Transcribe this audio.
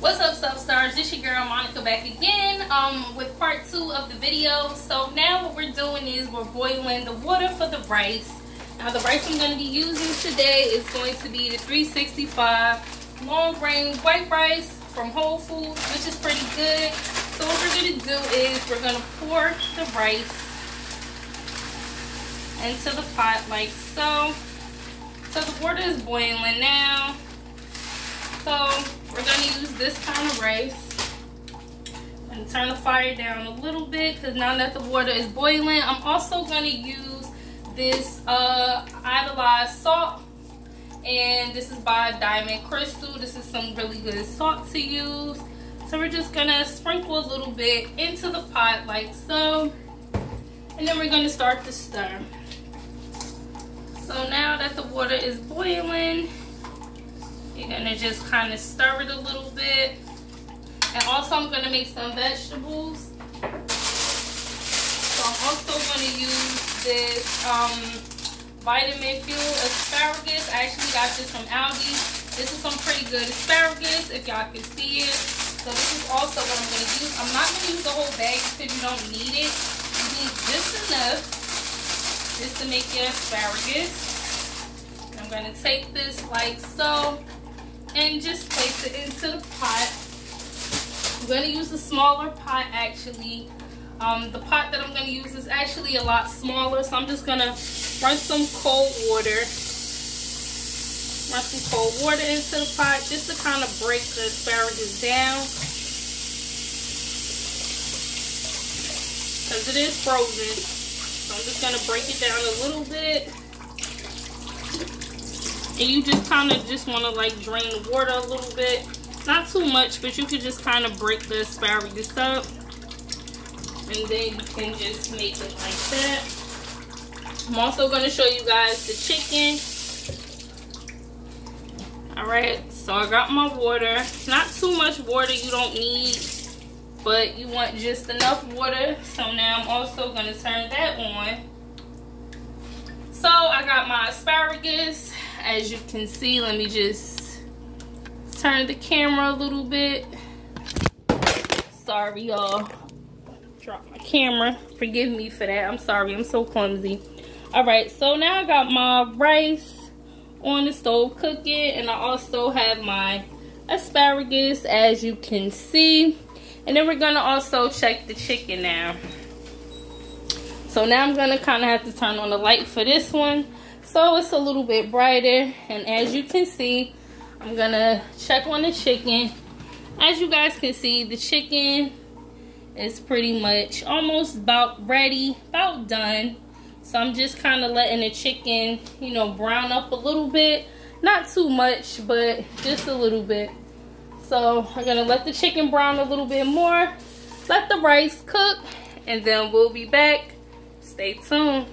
What's up, Substars? This your girl Monica back again um, with part two of the video. So now what we're doing is we're boiling the water for the rice. Now the rice I'm going to be using today is going to be the 365 long grain white rice from Whole Foods, which is pretty good. So what we're going to do is we're going to pour the rice into the pot like so. So the water is boiling now. So we're gonna use this kind of rice. And turn the fire down a little bit because now that the water is boiling, I'm also gonna use this uh, Iodized salt. And this is by Diamond Crystal. This is some really good salt to use. So we're just gonna sprinkle a little bit into the pot like so. And then we're gonna start to stir. So now that the water is boiling, you're gonna just kind of stir it a little bit. And also I'm gonna make some vegetables. So I'm also gonna use this um, vitamin fuel asparagus. I actually got this from Aldi. This is some pretty good asparagus if y'all can see it. So this is also what I'm gonna use. I'm not gonna use the whole bag because you don't need it. You need just enough just to make your asparagus. I'm gonna take this like so and just place it into the pot. I'm gonna use a smaller pot actually. Um, the pot that I'm gonna use is actually a lot smaller, so I'm just gonna run some cold water. Run some cold water into the pot just to kind of break the asparagus down. Because it is frozen. So I'm just going to break it down a little bit. And you just kind of just want to like drain the water a little bit. Not too much, but you can just kind of break the asparagus up. And then you can just make it like that. I'm also going to show you guys the chicken. Alright, so I got my water. Not too much water you don't need but you want just enough water so now i'm also going to turn that on so i got my asparagus as you can see let me just turn the camera a little bit. Sorry y'all. Drop my camera. Forgive me for that. I'm sorry. I'm so clumsy. All right so now i got my rice on the stove cooking and i also have my asparagus as you can see. And then we're going to also check the chicken now. So now I'm going to kind of have to turn on the light for this one. So it's a little bit brighter. And as you can see, I'm to check on the chicken. As you guys can see, the chicken is pretty much almost about ready, about done. So I'm just kind of letting the chicken, you know, brown up a little bit. Not too much, but just a little bit. So I'm gonna let the chicken brown a little bit more, let the rice cook, and then we'll be back. Stay tuned.